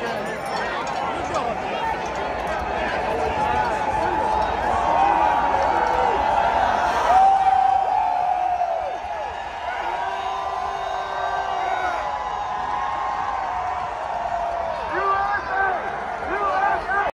Help